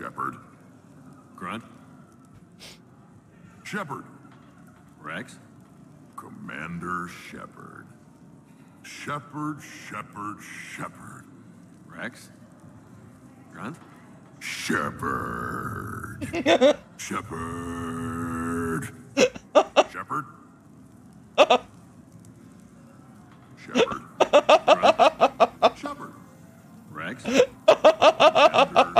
Shepard. Grunt? Shepard. Wrex? Commander Shepard. Shepard, Shepard, Shepard. Wrex? Grunt? Shepard. Shepard. Shepard. Shepard. Shepard. Wrex? Commander